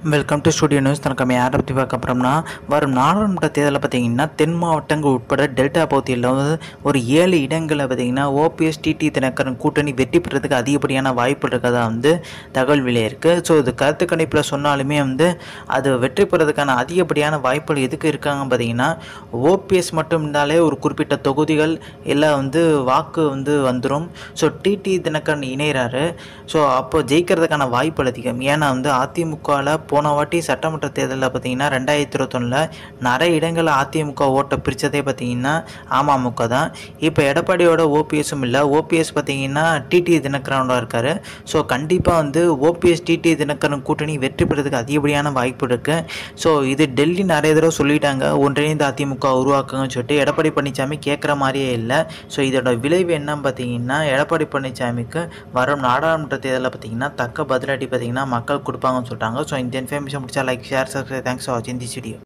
Welcome to studio news தனக்கு யாரை பற்றி பார்க்க அப்புறம்னா வரும் நாடாளுமன்ற தேர்தலில் பார்த்தீங்கன்னா தென் மாவட்டங்கள் உட்பட டெல்டா பகுதியில் வந்து ஒரு ஏழு இடங்களில் பார்த்தீங்கன்னா ஓபிஎஸ் டிடி தினகரன் கூட்டணி வெற்றி பெறதுக்கு அதிகப்படியான வாய்ப்பு இருக்கிறதா வந்து தகவல் விலை இருக்குது ஸோ இது கருத்து கணிப்பில் சொன்னாலுமே வந்து அது வெற்றி பெறதுக்கான அதிகப்படியான வாய்ப்புகள் எதுக்கு இருக்காங்க பார்த்தீங்கன்னா ஓபிஎஸ் மட்டும் இருந்தாலே ஒரு குறிப்பிட்ட தொகுதிகள் எல்லாம் வந்து வாக்கு வந்து வந்துடும் ஸோ டிடி தினகரன் இணைகிறாரு ஸோ அப்போ ஜெயிக்கிறதுக்கான வாய்ப்புகள் அதிகம். ஏன்னா வந்து அதிமுகவில் போன வாட்டி சட்டமன்ற தேர்தலில் பார்த்தீங்கன்னா ரெண்டாயிரத்தி இருபத்தொன்னில் நிறைய இடங்களில் அதிமுக ஓட்டை பிரித்ததே பார்த்தீங்கன்னா அமமுக தான். இப்போ எடப்பாடியோட ஓபிஎஸும் இல்லை. ஓபிஎஸ் பார்த்தீங்கன்னா டிடி தினகரனோட இருக்கார். ஸோ கண்டிப்பாக வந்து ஓபிஎஸ் டிடி தினகரன் கூட்டணி வெற்றி பெறதுக்கு அதிகப்படியான வாய்ப்பு இருக்குது ஸோ இது டெல்லி நிறைய தடவை சொல்லிட்டாங்க. ஒன்றிணைந்த அதிமுக உருவாக்குங்கன்னு சொல்லிட்டு எடப்பாடி பழனிசாமி கேட்குற மாதிரியே இல்லை. ஸோ இதோட விளைவு என்னன்னு பார்த்தீங்கன்னா எடப்பாடி பழனிசாமிக்கு வரும் நாடாளுமன்ற தேர்தலில் பார்த்தீங்கன்னா தக்க பதிலடி பார்த்தீங்கன்னா மக்கள் கொடுப்பாங்கன்னு சொல்லிட்டாங்க. ஸோ இந்த information ముడిచా like share subscribe thanks for watching this video